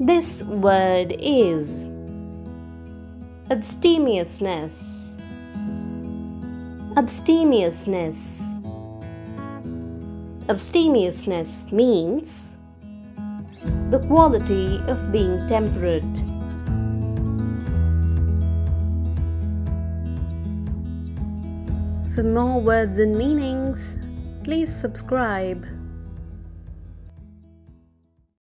This word is abstemiousness. Abstemiousness. Abstemiousness means the quality of being temperate. For more words and meanings, please subscribe.